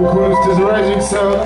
Who's the rising sun.